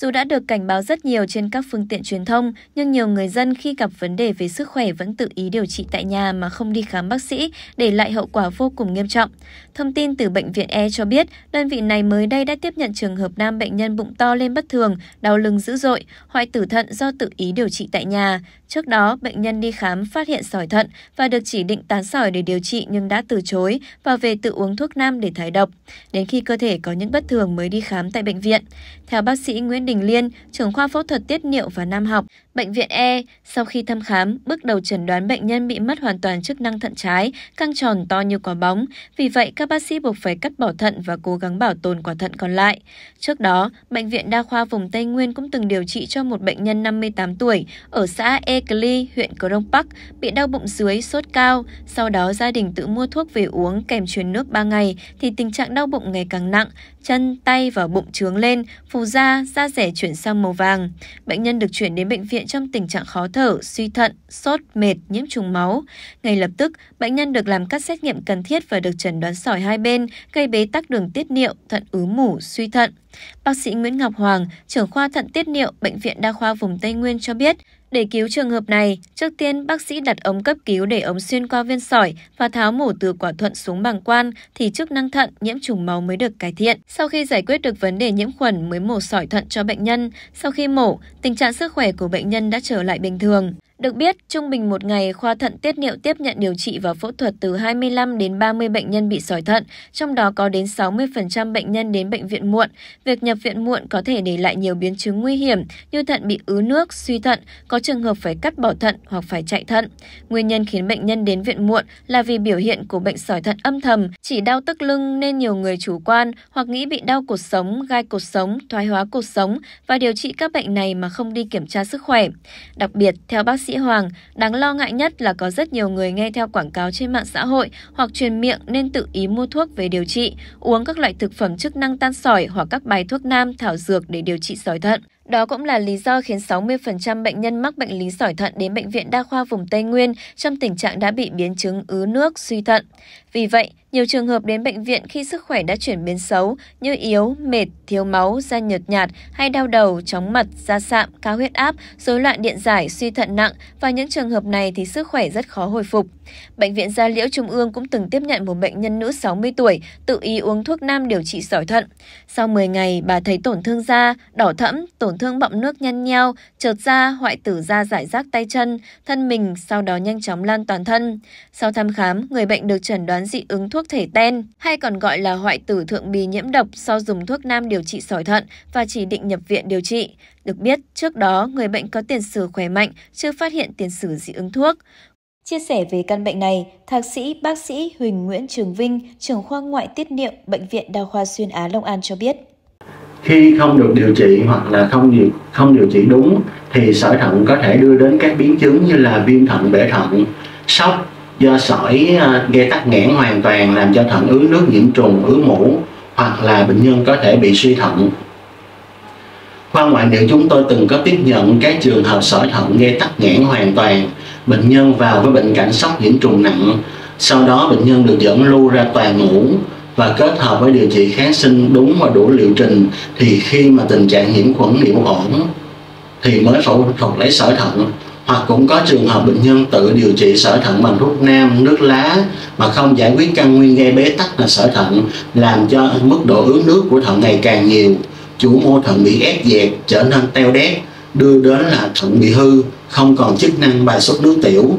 Dù đã được cảnh báo rất nhiều trên các phương tiện truyền thông, nhưng nhiều người dân khi gặp vấn đề về sức khỏe vẫn tự ý điều trị tại nhà mà không đi khám bác sĩ, để lại hậu quả vô cùng nghiêm trọng. Thông tin từ Bệnh viện E cho biết, đơn vị này mới đây đã tiếp nhận trường hợp nam bệnh nhân bụng to lên bất thường, đau lưng dữ dội, hoại tử thận do tự ý điều trị tại nhà. Trước đó, bệnh nhân đi khám phát hiện sỏi thận và được chỉ định tán sỏi để điều trị nhưng đã từ chối và về tự uống thuốc nam để thải độc. Đến khi cơ thể có những bất thường mới đi khám tại bệnh viện. Theo bác sĩ Nguyễn Đình Liên, trưởng khoa phẫu thuật tiết niệu và nam học, bệnh viện E, sau khi thăm khám, bước đầu chẩn đoán bệnh nhân bị mất hoàn toàn chức năng thận trái, căng tròn to như quả bóng. Vì vậy, các bác sĩ buộc phải cắt bỏ thận và cố gắng bảo tồn quả thận còn lại. Trước đó, Bệnh viện Đa khoa vùng Tây Nguyên cũng từng điều trị cho một bệnh nhân 58 tuổi ở xã Ekeli, huyện Crong Park, bị đau bụng dưới, sốt cao. Sau đó, gia đình tự mua thuốc về uống kèm truyền nước 3 ngày, thì tình trạng đau bụng ngày càng nặng, chân, tay và bụng trướng lên, phù da, da rẻ chuyển sang màu vàng. Bệnh nhân được chuyển đến bệnh viện trong tình trạng khó thở, suy thận, sốt, mệt, nhiễm trùng máu. Ngay lập tức, bệnh nhân được làm các xét nghiệm cần thiết và được chẩn đoán sỏi hai bên, gây bế tắc đường tiết niệu, thận ứ mủ, suy thận. Bác sĩ Nguyễn Ngọc Hoàng, trưởng khoa thận tiết niệu, Bệnh viện Đa khoa vùng Tây Nguyên cho biết, để cứu trường hợp này, trước tiên bác sĩ đặt ống cấp cứu để ống xuyên qua viên sỏi và tháo mổ từ quả thuận xuống bàng quan thì chức năng thận, nhiễm trùng máu mới được cải thiện. Sau khi giải quyết được vấn đề nhiễm khuẩn mới mổ sỏi thận cho bệnh nhân, sau khi mổ, tình trạng sức khỏe của bệnh nhân đã trở lại bình thường. Được biết, trung bình một ngày, khoa thận tiết niệu tiếp nhận điều trị và phẫu thuật từ 25 đến 30 bệnh nhân bị sỏi thận, trong đó có đến 60% bệnh nhân đến bệnh viện muộn. Việc nhập viện muộn có thể để lại nhiều biến chứng nguy hiểm như thận bị ứ nước, suy thận, có trường hợp phải cắt bỏ thận hoặc phải chạy thận. Nguyên nhân khiến bệnh nhân đến viện muộn là vì biểu hiện của bệnh sỏi thận âm thầm, chỉ đau tức lưng nên nhiều người chủ quan hoặc nghĩ bị đau cột sống, gai cột sống, thoái hóa cột sống và điều trị các bệnh này mà không đi kiểm tra sức khỏe. Đặc biệt, theo bác sĩ Hoàng, đáng lo ngại nhất là có rất nhiều người nghe theo quảng cáo trên mạng xã hội hoặc truyền miệng nên tự ý mua thuốc về điều trị, uống các loại thực phẩm chức năng tan sỏi hoặc các bài thuốc nam thảo dược để điều trị sỏi thận. Đó cũng là lý do khiến 60% bệnh nhân mắc bệnh lý sỏi thận đến bệnh viện đa khoa vùng Tây Nguyên trong tình trạng đã bị biến chứng ứ nước, suy thận. Vì vậy, nhiều trường hợp đến bệnh viện khi sức khỏe đã chuyển biến xấu như yếu, mệt, thiếu máu, da nhợt nhạt hay đau đầu, chóng mặt, da sạm, cao huyết áp, rối loạn điện giải, suy thận nặng và những trường hợp này thì sức khỏe rất khó hồi phục. Bệnh viện Gia Liễu Trung ương cũng từng tiếp nhận một bệnh nhân nữ 60 tuổi tự ý uống thuốc nam điều trị sỏi thận. Sau 10 ngày, bà thấy tổn thương da, đỏ thẫm, tổn thương bọng nước nhăn nheo, trượt da, hoại tử da giải rác tay chân, thân mình sau đó nhanh chóng lan toàn thân. Sau thăm khám, người bệnh được chẩn đoán dị ứng thuốc thể ten, hay còn gọi là hoại tử thượng bì nhiễm độc sau dùng thuốc nam điều trị sỏi thận và chỉ định nhập viện điều trị. Được biết, trước đó người bệnh có tiền sử khỏe mạnh, chưa phát hiện tiền sử dị ứng thuốc. Chia sẻ về căn bệnh này, Thạc sĩ bác sĩ Huỳnh Nguyễn Trường Vinh, trưởng khoa ngoại tiết niệu, Bệnh viện Đa khoa Xuyên Á Long An cho biết. Khi không được điều trị hoặc là không điều, không điều trị đúng thì sỏi thận có thể đưa đến các biến chứng như là viêm thận bể thận, sốc do sỏi à, gây tắc nghẽn hoàn toàn làm cho thận ứ nước nhiễm trùng, ứ mũ hoặc là bệnh nhân có thể bị suy thận. Khoa ngoại niệu chúng tôi từng có tiếp nhận các trường hợp sỏi thận gây tắc nghẽn hoàn toàn bệnh nhân vào với bệnh cảnh sốc nhiễm trùng nặng sau đó bệnh nhân được dẫn lưu ra toàn ngủ và kết hợp với điều trị kháng sinh đúng và đủ liệu trình thì khi mà tình trạng nhiễm khuẩn niệu ổn thì mới phẫu thuật lấy sỏi thận hoặc cũng có trường hợp bệnh nhân tự điều trị sỏi thận bằng thuốc nam, nước lá mà không giải quyết căn nguyên gây bế tắc là sỏi thận làm cho mức độ ứ nước của thận ngày càng nhiều. Chủ mô thận bị ép dẹt trở nên teo đét đưa đến là thận bị hư không còn chức năng bài xuất nước tiểu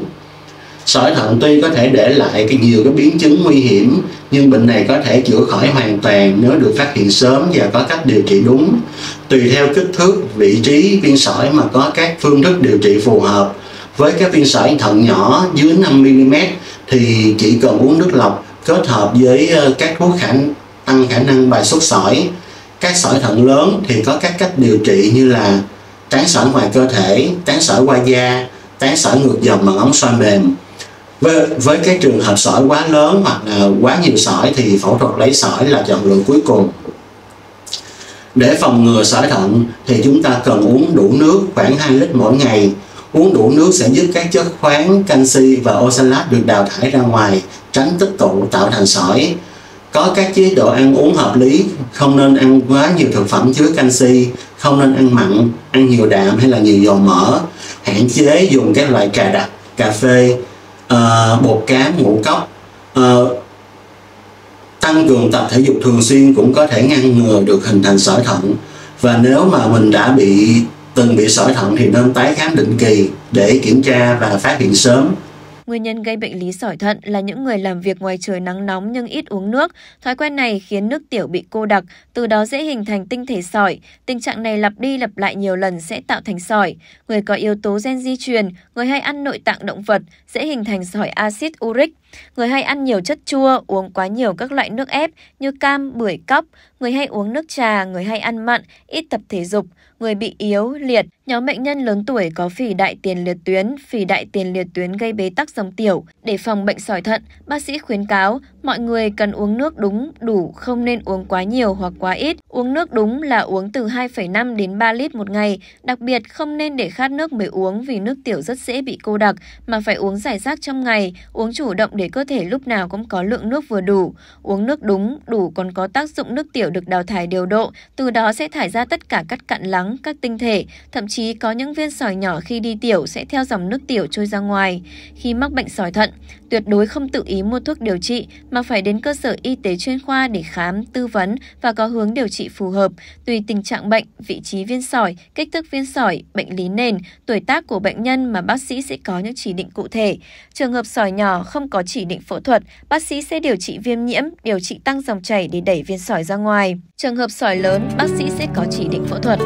sỏi thận tuy có thể để lại cái nhiều cái biến chứng nguy hiểm, nhưng bệnh này có thể chữa khỏi hoàn toàn nếu được phát hiện sớm và có cách điều trị đúng. Tùy theo kích thước, vị trí viên sỏi mà có các phương thức điều trị phù hợp. Với các viên sỏi thận nhỏ dưới 5 mm thì chỉ cần uống nước lọc kết hợp với ờ, các thuốc khả tăng khả năng bài xuất sỏi. Các sỏi thận lớn thì có các cách điều trị như là tán sỏi ngoài cơ thể, tán sỏi qua da, tán sỏi ngược dòng bằng ống xoay mềm với, với cái trường hợp sỏi quá lớn hoặc là quá nhiều sỏi thì phẫu thuật lấy sỏi là chọn lựa cuối cùng. Để phòng ngừa sỏi thận thì chúng ta cần uống đủ nước khoảng 2 lít mỗi ngày. Uống đủ nước sẽ giúp các chất khoáng canxi và oxalat được đào thải ra ngoài tránh tích tụ tạo thành sỏi. Có các chế độ ăn uống hợp lý không nên ăn quá nhiều thực phẩm chứa canxi không nên ăn mặn ăn nhiều đạm hay là nhiều dầu mỡ. Hạn chế dùng các loại trà đặc cà phê uh, bột cám ngũ cốc. Uh, tăng cường tập thể dục thường xuyên cũng có thể ngăn ngừa được hình thành sỏi thận. Và nếu mà mình đã bị từng bị sỏi thận thì nên tái khám định kỳ để kiểm tra và phát hiện sớm. Nguyên nhân gây bệnh lý sỏi thận là những người làm việc ngoài trời nắng nóng nhưng ít uống nước. Thói quen này khiến nước tiểu bị cô đặc, từ đó dễ hình thành tinh thể sỏi. Tình trạng này lặp đi lặp lại nhiều lần sẽ tạo thành sỏi. Người có yếu tố gen di truyền, người hay ăn nội tạng động vật dễ hình thành sỏi axit uric. Người hay ăn nhiều chất chua, uống quá nhiều các loại nước ép như cam, bưởi, cóc, người hay uống nước trà, người hay ăn mặn, ít tập thể dục, người bị yếu, liệt, nhóm bệnh nhân lớn tuổi có phì đại tiền liệt tuyến, phì đại tiền liệt tuyến gây bế tắc dòng tiểu. Để phòng bệnh sỏi thận, bác sĩ khuyến cáo mọi người cần uống nước đúng, đủ, không nên uống quá nhiều hoặc quá ít. Uống nước đúng là uống từ 2,5 đến 3 lít một ngày, đặc biệt không nên để khát nước mới uống vì nước tiểu rất dễ bị cô đặc, mà phải uống giải rác trong ngày, uống chủ động để cơ thể lúc nào cũng có lượng nước vừa đủ. Uống nước đúng, đủ còn có tác dụng nước tiểu được đào thải điều độ, từ đó sẽ thải ra tất cả các cặn lắng, các tinh thể, thậm chí có những viên sỏi nhỏ khi đi tiểu sẽ theo dòng nước tiểu trôi ra ngoài. Khi mắc bệnh sỏi thận, tuyệt đối không tự ý mua thuốc điều trị mà phải đến cơ sở y tế chuyên khoa để khám, tư vấn và có hướng điều trị phù hợp tùy tình trạng bệnh, vị trí viên sỏi, kích thước viên sỏi, bệnh lý nền, tuổi tác của bệnh nhân mà bác sĩ sẽ có những chỉ định cụ thể. Trường hợp sỏi nhỏ không có chỉ định phẫu thuật, bác sĩ sẽ điều trị viêm nhiễm, điều trị tăng dòng chảy để đẩy viên sỏi ra ngoài. Trường hợp sỏi lớn, bác sĩ sẽ có chỉ định phẫu thuật.